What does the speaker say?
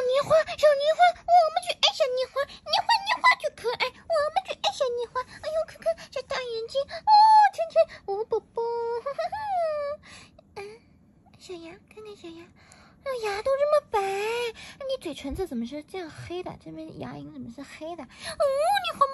小泥花，小泥花，我们去爱小泥花，泥花泥花最可爱。我们去爱小泥花，哎呦，看看这大眼睛，哦，亲亲，我宝宝。嗯，小牙，看看小牙，啊，牙都这么白，那你嘴唇子怎么是这样黑的？这边牙龈怎么是黑的？哦，你好。